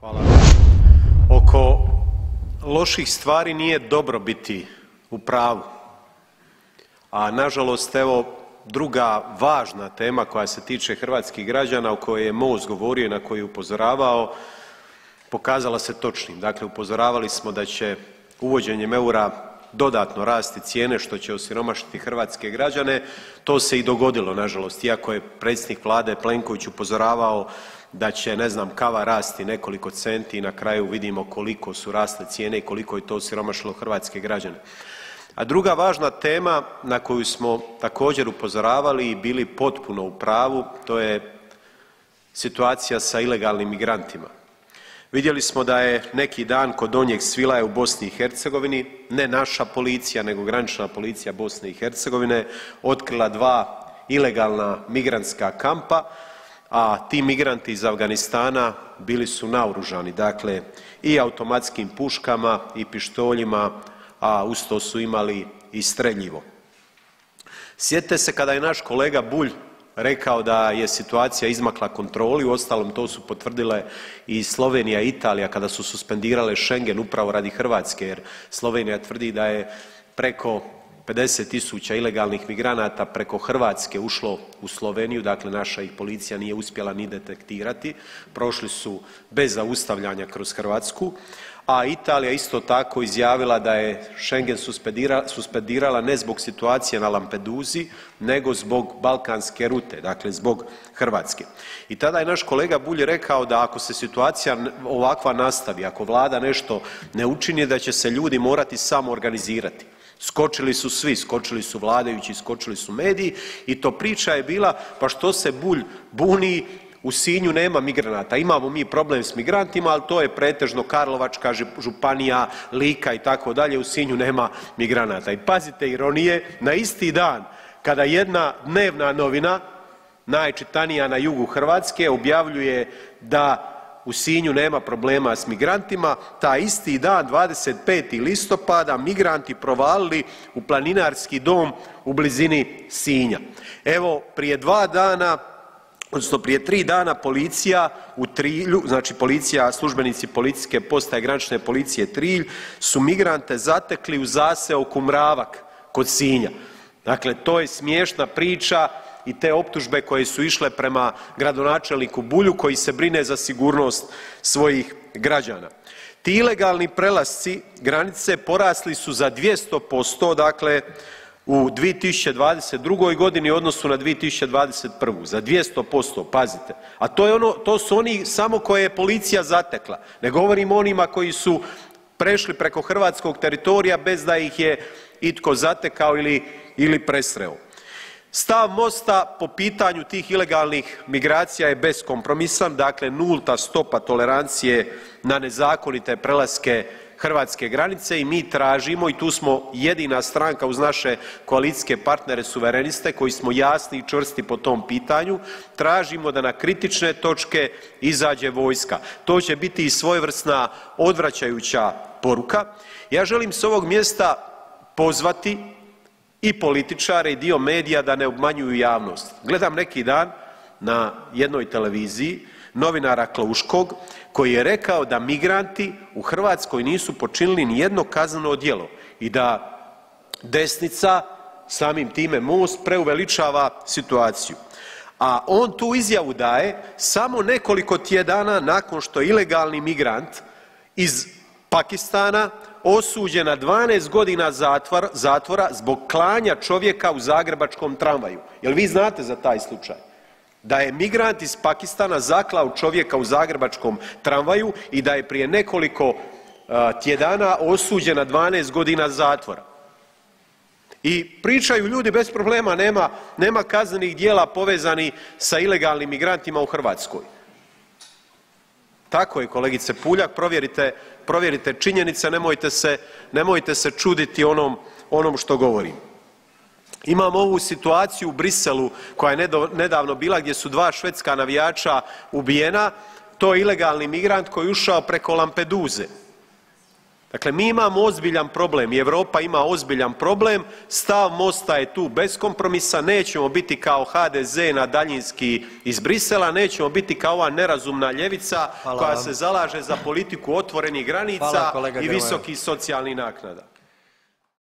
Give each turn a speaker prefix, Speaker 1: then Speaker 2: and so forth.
Speaker 1: Hvala. Oko loših stvari nije dobro biti u pravu, a nažalost evo druga važna tema koja se tiče hrvatskih građana o kojoj je Most govorio i na koju je upozoravao pokazala se točnim, dakle upozoravali smo da će uvođenjem eura dodatno rasti cijene što će osiromašiti hrvatske građane, to se i dogodilo nažalost iako je predsjednik vlade Plenković upozoravao da će ne znam kava rasti nekoliko centi i na kraju vidimo koliko su rasle cijene i koliko je to osiromašilo hrvatske građane. A druga važna tema na koju smo također upozoravali i bili potpuno u pravu to je situacija sa ilegalnim migrantima. Vidjeli smo da je neki dan kod Donjeg Svilaja u BiH ne naša policija nego granična policija BiH otkrila dva ilegalna migrantska kampa, a ti migranti iz Afganistana bili su naoružani, dakle i automatskim puškama i pištoljima, a uz to su imali i streljivo. Sjetite se kada je naš kolega Bulj rekao da je situacija izmakla kontroli, uostalom to su potvrdile i Slovenija i Italija kada su suspendirale Schengen upravo radi Hrvatske jer Slovenija tvrdi da je preko 50.000 ilegalnih migranata preko Hrvatske ušlo u Sloveniju, dakle naša ih policija nije uspjela ni detektirati, prošli su bez zaustavljanja kroz Hrvatsku, a Italija isto tako izjavila da je Schengen suspendirala ne zbog situacije na Lampedusi nego zbog balkanske rute, dakle zbog Hrvatske. I tada je naš kolega Bulj rekao da ako se situacija ovakva nastavi, ako vlada nešto ne učini da će se ljudi morati samoorganizirati. Skočili su svi, skočili su vladajući, skočili su mediji i to priča je bila pa što se Bulj buni u Sinju nema migranata, imamo mi problem s migrantima, ali to je pretežno Karlovačka županija, Lika itd., u Sinju nema migranata. I pazite ironije, na isti dan kada jedna dnevna novina najčitanija na jugu Hrvatske objavljuje da u Sinju nema problema s migrantima, taj isti dan 25. listopada migranti provalili u planinarski dom u blizini Sinja. Evo prije dva dana odnosno prije tri dana policija u Trilju, znači policija, službenici Policijske postaje granične policije Trilj su migrante zatekli u zaseoku Mravak kod Sinja. Dakle, to je smiješna priča i te optužbe koje su išle prema gradonačelniku Bulju koji se brine za sigurnost svojih građana. Ti ilegalni prelasci granice porasli su za 200%, dakle u 2022. godini u odnosu na 2021. za 200%, pazite. A to je ono, to su oni samo koje je policija zatekla. Ne govorim o onima koji su prešli preko hrvatskog teritorija bez da ih je itko zatekao ili, ili presreo. Stav Mosta po pitanju tih ilegalnih migracija je beskompromisan, dakle nulta stopa tolerancije na nezakonite prelaske hrvatske granice i mi tražimo i tu smo jedina stranka uz naše koalicijske partnere suvereniste koji smo jasni i čvrsti po tom pitanju, tražimo da na kritične točke izađe vojska. To će biti i svojevrsna odvraćajuća poruka. Ja želim s ovog mjesta pozvati i političare i dio medija da ne obmanjuju javnost. Gledam neki dan na jednoj televiziji novinara Klouškog koji je rekao da migranti u Hrvatskoj nisu počinili nijedno kazneno djelo i da desnica, samim time Most preuveličava situaciju. A on tu izjavu daje samo nekoliko tjedana nakon što ilegalni migrant iz Pakistana osuđen na 12 godina zatvora zbog klanja čovjeka u zagrebačkom tramvaju. Jel vi znate za taj slučaj? Da je migrant iz Pakistana zaklao čovjeka u zagrebačkom tramvaju i da je prije nekoliko tjedana osuđen na 12 godina zatvora. I pričaju ljudi bez problema, nema, nema kaznenih djela povezanih sa ilegalnim migrantima u Hrvatskoj. Tako je kolegice Puljak, provjerite, provjerite činjenice, nemojte se, nemojte se čuditi onom, onom što govorim. Imamo ovu situaciju u Briselu koja je nedavno bila gdje su dva švedska navijača ubijena, to je ilegalni migrant koji je ušao preko Lampeduze. Dakle, mi imamo ozbiljan problem i Europa ima ozbiljan problem, stav Mosta je tu beskompromisan, nećemo biti kao HDZ na daljinski iz Bruxellesa, nećemo biti kao ova nerazumna ljevica koja se zalaže za politiku otvorenih granica i visokih socijalnih naknada.